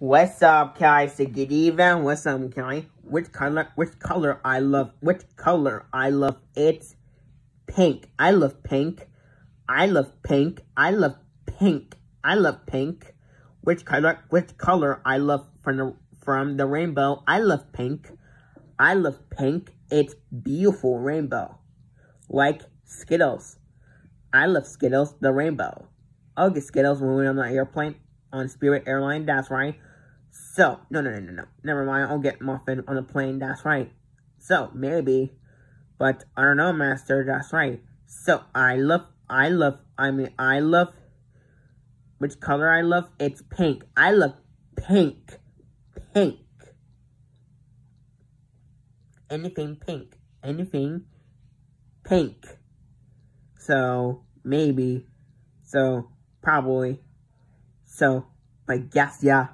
What's up, guys? Good evening. What's up, guys? Which color? Which color I love? Which color I love? It's pink. I love pink. I love pink. I love pink. I love pink. Which color? Which color I love from the from the rainbow? I love pink. I love pink. It's beautiful rainbow, like Skittles. I love Skittles. The rainbow. I'll get Skittles when we're on the airplane on Spirit Airline. That's right. So, no, no, no, no, no. Never mind. I'll get Muffin on the plane. That's right. So, maybe. But, I don't know, Master. That's right. So, I love, I love, I mean, I love, which color I love? It's pink. I love pink. Pink. Anything pink. Anything pink. So, maybe. So, probably. So, I guess, yeah.